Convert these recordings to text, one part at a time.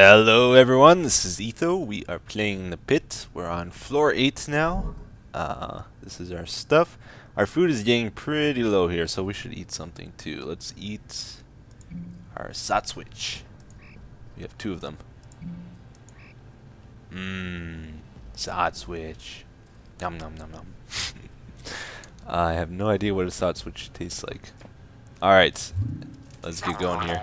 Hello everyone, this is Etho. We are playing the pit. We're on floor 8 now. Uh, this is our stuff. Our food is getting pretty low here, so we should eat something too. Let's eat our satswich. We have two of them. Mmm, satswich. Nom nom nom nom. I have no idea what a satswich tastes like. Alright, let's get going here.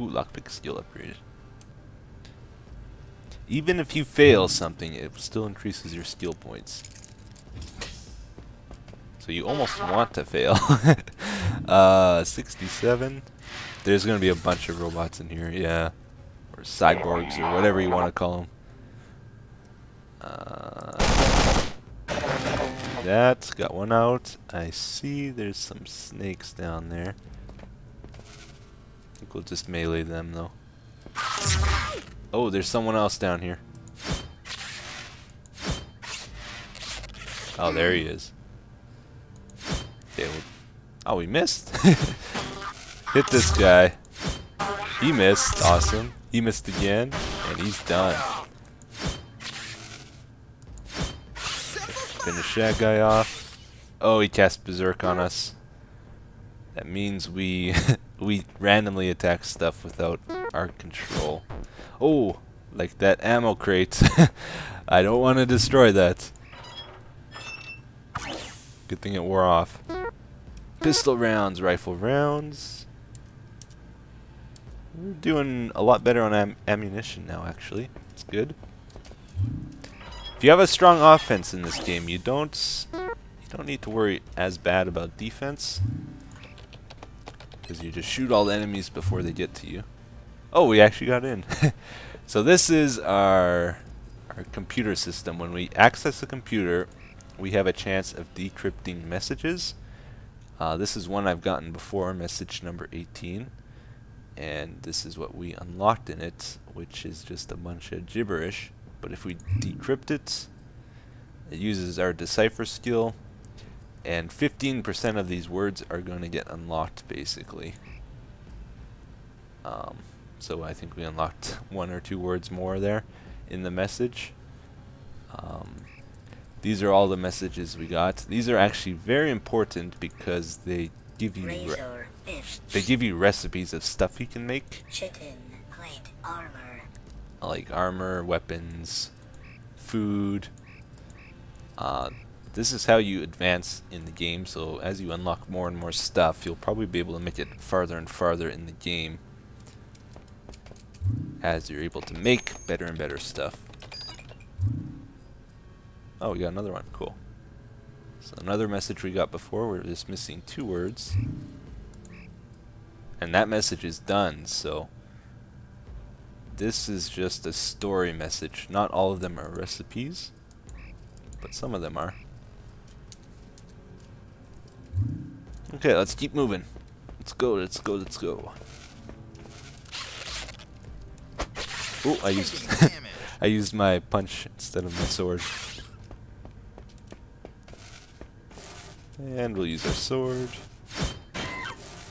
Ooh, lockpick skill upgraded. Even if you fail something, it still increases your skill points. So you almost want to fail. uh, 67. There's going to be a bunch of robots in here, yeah. Or cyborgs, or whatever you want to call them. Uh, that's got one out. I see there's some snakes down there think we'll just melee them though. Oh, there's someone else down here. Oh, there he is. Okay, oh, we missed. Hit this guy. He missed. Awesome. He missed again, and he's done. Finish that guy off. Oh, he cast Berserk on us. That means we we randomly attack stuff without our control. Oh, like that ammo crate. I don't want to destroy that. Good thing it wore off. Pistol rounds, rifle rounds. We're doing a lot better on am ammunition now, actually. It's good. If you have a strong offense in this game, you don't you don't need to worry as bad about defense. Because you just shoot all the enemies before they get to you. Oh, we actually got in. so this is our, our computer system. When we access the computer, we have a chance of decrypting messages. Uh, this is one I've gotten before, message number 18. And this is what we unlocked in it, which is just a bunch of gibberish. But if we decrypt it, it uses our decipher skill and 15% of these words are going to get unlocked basically. Um, so I think we unlocked one or two words more there in the message. Um, these are all the messages we got. These are actually very important because they give you they give you recipes of stuff you can make. Chitin, plate, armor. Like armor, weapons, food. Uh, this is how you advance in the game, so as you unlock more and more stuff, you'll probably be able to make it farther and farther in the game as you're able to make better and better stuff. Oh, we got another one. Cool. So another message we got before, we're just missing two words. And that message is done, so this is just a story message. Not all of them are recipes, but some of them are. Okay, let's keep moving. Let's go, let's go, let's go. Oh, I used I used my punch instead of my sword. And we'll use our sword.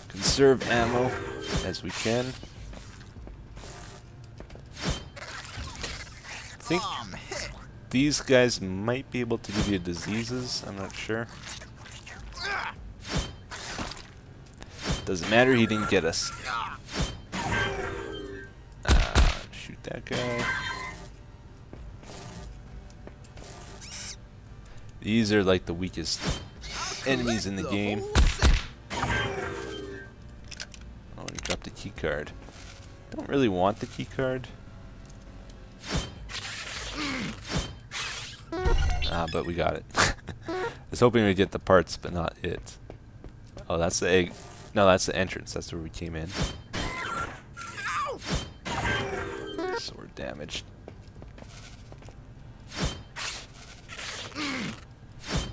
Conserve ammo as we can. I think these guys might be able to give you diseases, I'm not sure. Doesn't matter, he didn't get us. Uh, shoot that guy. These are like the weakest enemies in the game. Oh, he dropped a key card. Don't really want the key card. Ah, but we got it. I was hoping we'd get the parts, but not it. Oh, that's the egg. No, that's the entrance. That's where we came in. Sword damaged.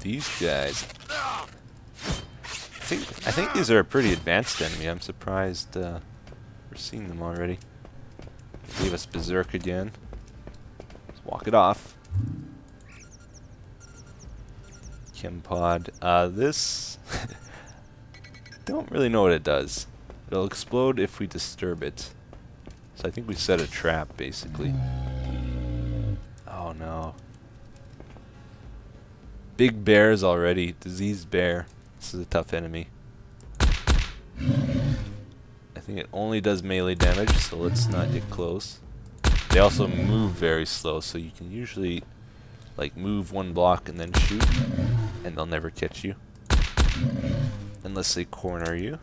These guys. I think I think these are a pretty advanced enemy. I'm surprised uh, we're seeing them already. Gave us berserk again. Let's walk it off. Chem pod. Uh, this Don't really know what it does. It'll explode if we disturb it. So I think we set a trap, basically. Oh no. Big bears already. Diseased bear. This is a tough enemy. I think it only does melee damage, so let's not get close. They also move very slow, so you can usually like move one block and then shoot, and they'll never catch you. Unless they corner you.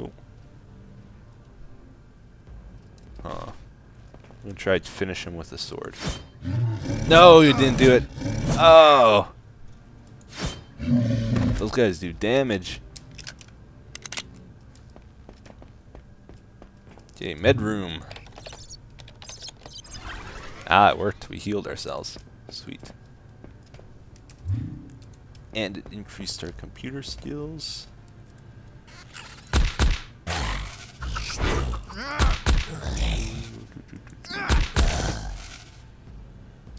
Oh. Huh. I'm gonna try to finish him with a sword. No, you didn't do it. Oh! Those guys do damage. Okay, med room. Ah, it worked. We healed ourselves. Sweet. And it increased our computer skills.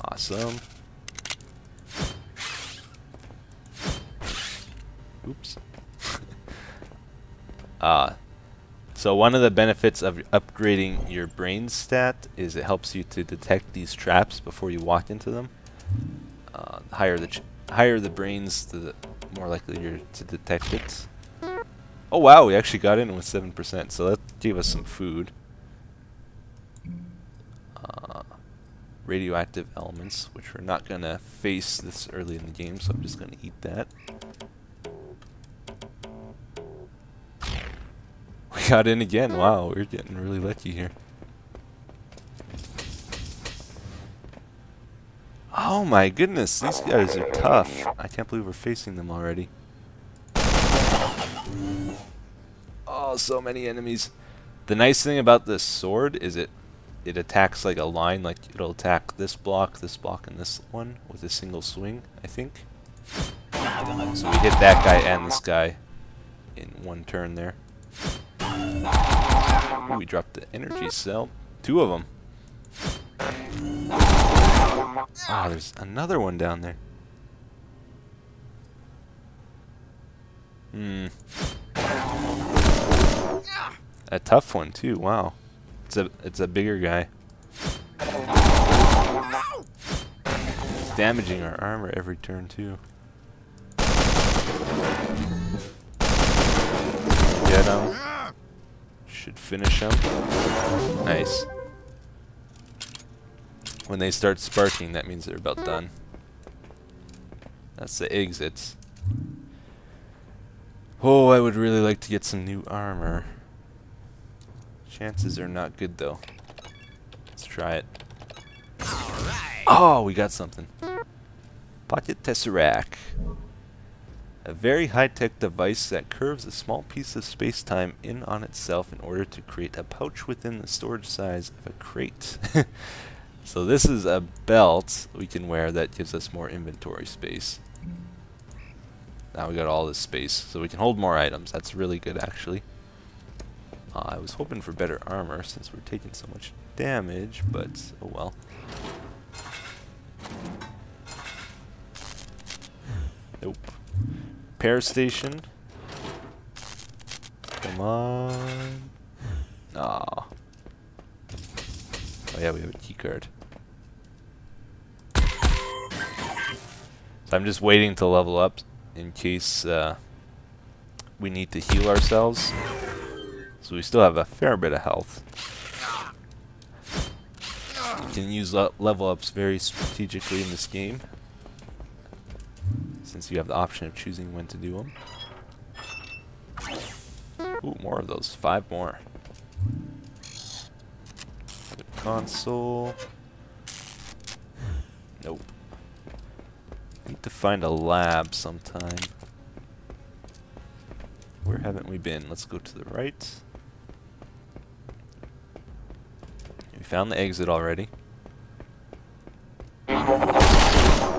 Awesome. Oops. Uh, so one of the benefits of upgrading your brain stat is it helps you to detect these traps before you walk into them. Uh, the higher the higher the brains, the more likely you're to detect it. Oh wow, we actually got in with 7%, so that gave us some food. Uh, radioactive elements, which we're not going to face this early in the game, so I'm just going to eat that. We got in again. Wow, we're getting really lucky here. Oh my goodness, these guys are tough. I can't believe we're facing them already. Oh, so many enemies. The nice thing about this sword is it it attacks like a line, like it'll attack this block, this block, and this one with a single swing, I think. So we hit that guy and this guy in one turn there. Ooh, we dropped the energy cell. Two of them. Ah, there's another one down there. Hmm. A tough one too. Wow. It's a it's a bigger guy. It's damaging our armor every turn too. Get him. Should finish him. Nice. When they start sparking, that means they're about done. That's the exits. Oh, I would really like to get some new armor. Chances are not good though. Let's try it. Oh, we got something. Pocket Tesseract. A very high-tech device that curves a small piece of space-time in on itself in order to create a pouch within the storage size of a crate. so this is a belt we can wear that gives us more inventory space. Now we got all this space, so we can hold more items. That's really good, actually. Uh, I was hoping for better armor since we're taking so much damage, but oh well. Nope. Repair station. Come on. Aw. Oh yeah, we have a key card. I'm just waiting to level up in case uh, we need to heal ourselves. So we still have a fair bit of health. You can use le level ups very strategically in this game. Since you have the option of choosing when to do them. Ooh, more of those. Five more. Console. Nope. Need to find a lab sometime. Where haven't we been? Let's go to the right. We found the exit already.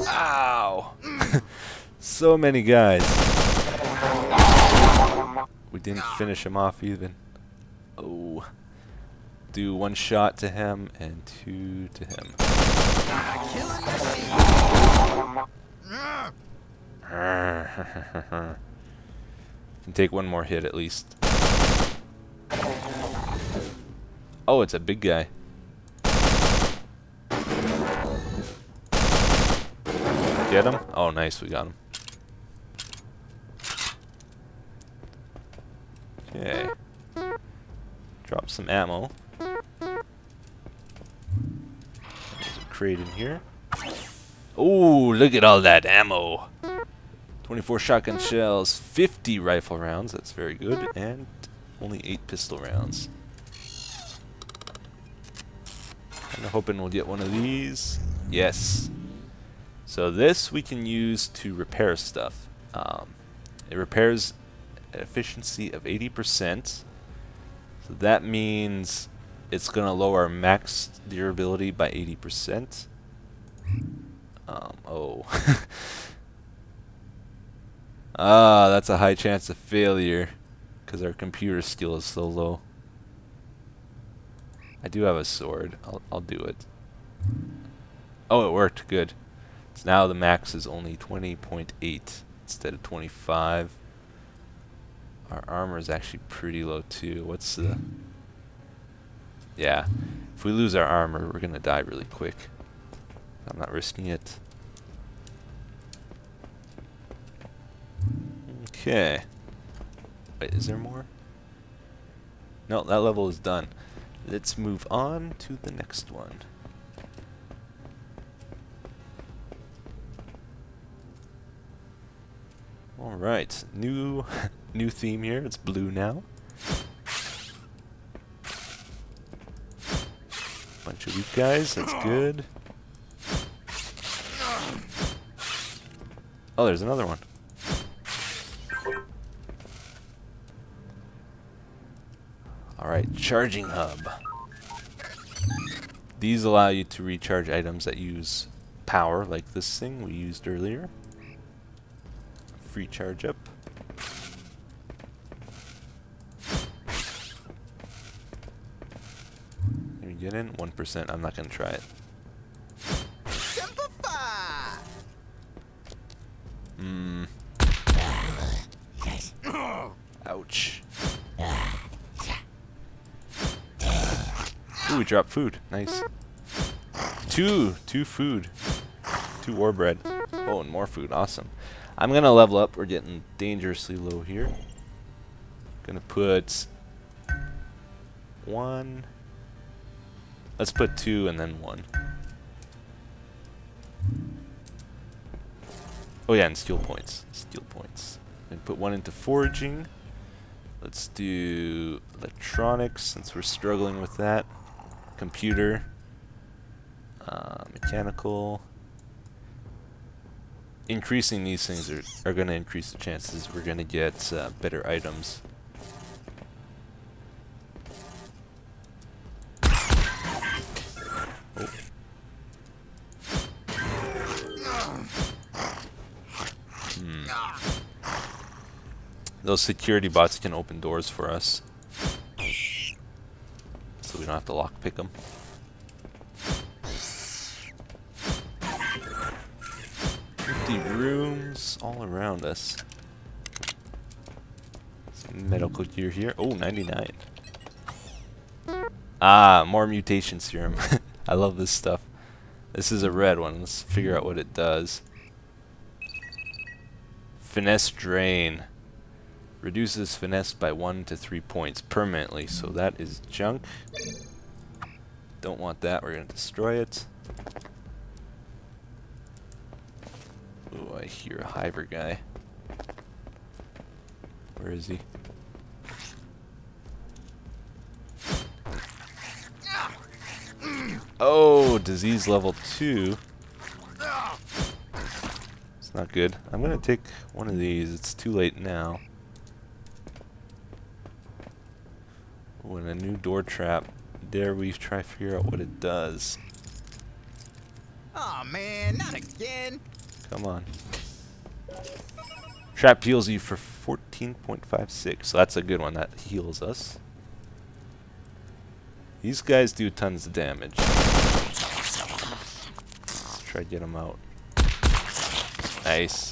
Ow! so many guys. We didn't finish him off even. Oh. Do one shot to him and two to him. Can take one more hit at least. Oh, it's a big guy. Get him? Oh, nice, we got him. Okay. Drop some ammo. There's a crate in here. Oh, look at all that ammo. 24 shotgun shells, 50 rifle rounds, that's very good, and only 8 pistol rounds. Kinda hoping we'll get one of these. Yes. So this we can use to repair stuff. Um, it repairs an efficiency of 80%. So that means it's going to lower max durability by 80%. Um, oh. ah, that's a high chance of failure because our computer skill is so low. I do have a sword. I'll, I'll do it. Oh, it worked. Good. So now the max is only 20.8 instead of 25. Our armor is actually pretty low too. What's the... Yeah. If we lose our armor, we're going to die really quick. I'm not risking it. Okay. Wait, is there more? No, that level is done. Let's move on to the next one. All right, new new theme here. It's blue now. Bunch of weak guys. That's good. Oh, there's another one. Alright, charging hub. These allow you to recharge items that use power, like this thing we used earlier. Free charge up. Can we get in? 1%. I'm not going to try it. Ouch. Ah. Ooh, we dropped food. Nice. Two. Two food. Two war bread. Oh, and more food. Awesome. I'm going to level up. We're getting dangerously low here. Going to put one. Let's put two and then one. Oh yeah, and skill points. Skill points. And put one into foraging. Let's do electronics since we're struggling with that. Computer. Uh, mechanical. Increasing these things are, are going to increase the chances we're going to get uh, better items. Those security bots can open doors for us. So we don't have to lockpick them. Empty rooms all around us. Some medical gear here. Oh, 99. Ah, more mutation serum. I love this stuff. This is a red one. Let's figure out what it does. Finesse Drain. Reduces finesse by 1 to 3 points permanently, so that is junk. Don't want that, we're going to destroy it. Oh, I hear a Hiver guy. Where is he? Oh, disease level 2. It's not good. I'm going to take one of these. It's too late now. When a new door trap. Dare we try to figure out what it does. oh, man, not again. Come on. Trap heals you for 14.56. So that's a good one. That heals us. These guys do tons of damage. Let's try to get them out. Nice.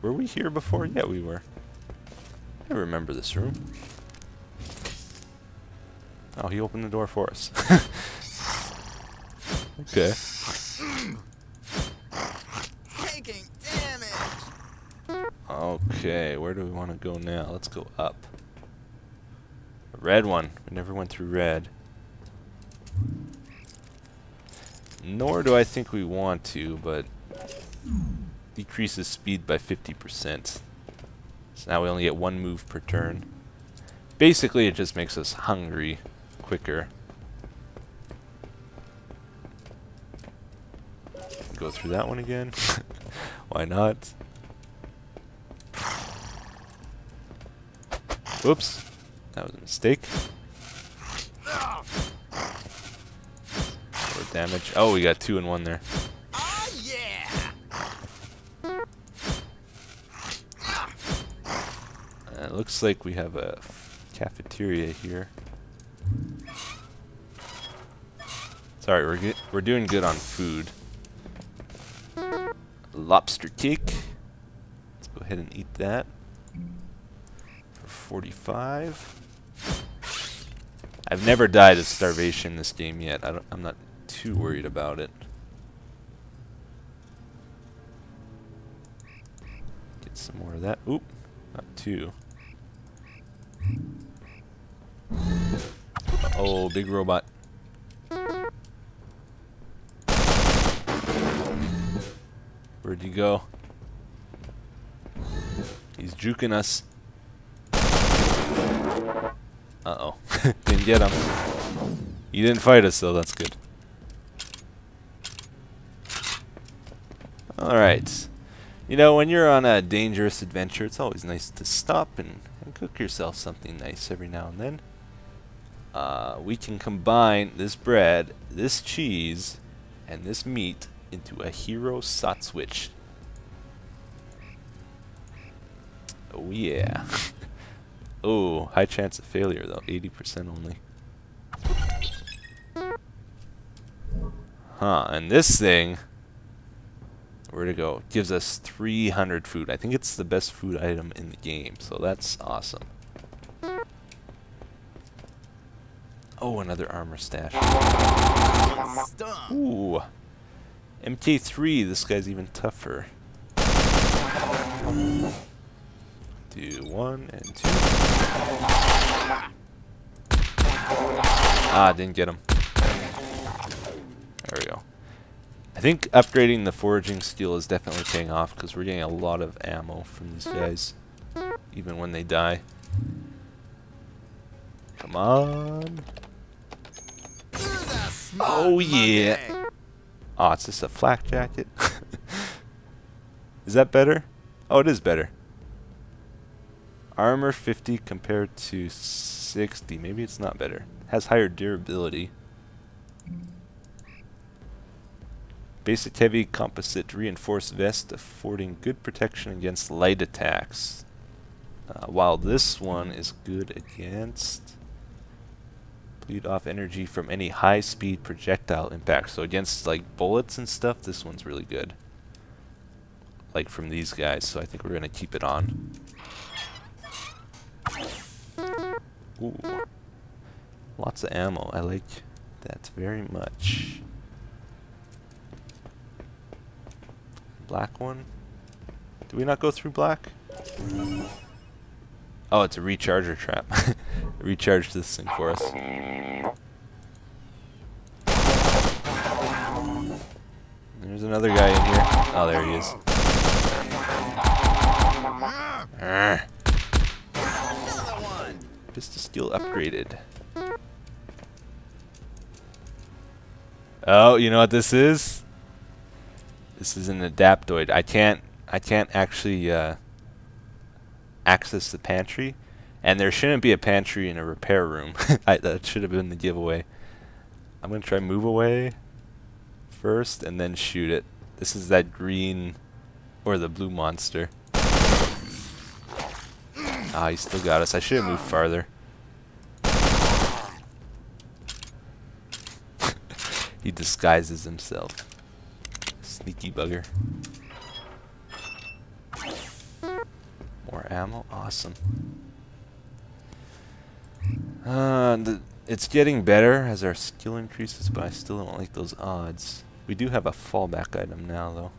Were we here before? Yeah, we were. I remember this room. Oh, he opened the door for us. okay. Taking damage. Okay, where do we want to go now? Let's go up. Red one. We never went through red. Nor do I think we want to, but decreases speed by 50%. So now we only get one move per turn. Basically, it just makes us hungry quicker. Go through that one again. Why not? Whoops. That was a mistake. More damage. Oh, we got two in one there. Looks like we have a cafeteria here. Sorry, we're good. We're doing good on food. Lobster cake. Let's go ahead and eat that. For 45. I've never died of starvation in this game yet. I I'm not too worried about it. Get some more of that. Oop, not two. Oh, big robot. Where'd you go? He's juking us. Uh-oh. didn't get him. He didn't fight us, though. That's good. Alright. You know, when you're on a dangerous adventure, it's always nice to stop and, and cook yourself something nice every now and then. Uh, we can combine this bread, this cheese, and this meat into a hero satswich. Oh yeah. oh, high chance of failure though, 80% only. Huh, and this thing, where to go? Gives us 300 food. I think it's the best food item in the game, so that's awesome. Oh, another armor stash. Ooh. MK3, this guy's even tougher. Do one and two. Ah, didn't get him. There we go. I think upgrading the foraging skill is definitely paying off because we're getting a lot of ammo from these mm-hmm. guys, even when they die. Come on. Do the smart Oh, yeah. Oh, it's just a flak jacket. is that better? Oh, it is better. Armor 50 compared to 60. Maybe it's not better. Has higher durability. Basic heavy composite reinforced vest affording good protection against light attacks. Uh, while this one is good against bleed off energy from any high speed projectile impact. So against like bullets and stuff, this one's really good. Like from these guys, so I think we're gonna keep it on. Ooh. Lots of ammo. I like that very much. Black one? Do we not go through black? Oh, it's a recharger trap. Recharge this thing for us. There's another guy in here. Oh, there he is. Pistol skill upgraded. Oh, you know what this is? This is an adaptoid. I can't I can't actually uh, access the pantry, and there shouldn't be a pantry in a repair room. I, that should have been the giveaway. I'm gonna try move away first, and then shoot it. This is that green or the blue monster. Ah, he still got us. I should have moved farther. he disguises himself. Sneaky bugger. More ammo? Awesome. Uh, the, it's getting better as our skill increases, but I still don't like those odds. We do have a fallback item now, though.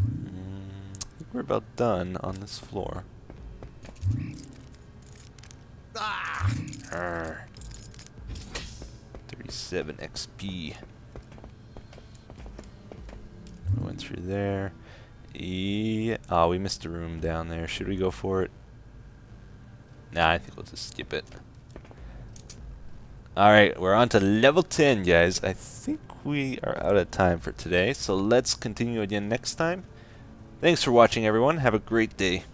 Mm, I think we're about done on this floor. Ah! Arr. 37 XP. Went through there. E oh, we missed a room down there. Should we go for it? Nah, I think we'll just skip it. Alright, we're on to level 10, guys. I think we are out of time for today, so let's continue again next time. Thanks for watching, everyone. Have a great day.